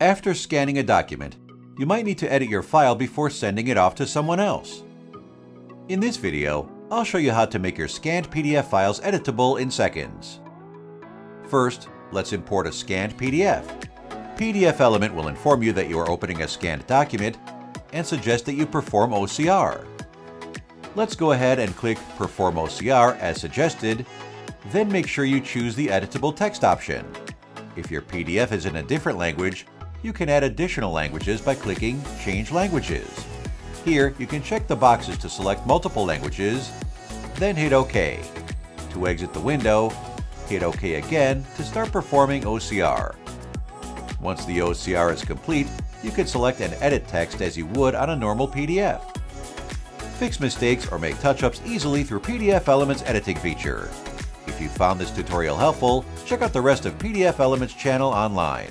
After scanning a document, you might need to edit your file before sending it off to someone else. In this video, I'll show you how to make your scanned PDF files editable in seconds. First, let's import a scanned PDF. PDFelement will inform you that you are opening a scanned document and suggest that you perform OCR. Let's go ahead and click Perform OCR as suggested, then make sure you choose the editable text option. If your PDF is in a different language, you can add additional languages by clicking Change Languages. Here, you can check the boxes to select multiple languages, then hit OK. To exit the window, hit OK again to start performing OCR. Once the OCR is complete, you can select and edit text as you would on a normal PDF. Fix mistakes or make touch-ups easily through PDFelement's editing feature. If you found this tutorial helpful, check out the rest of PDFelement's channel online.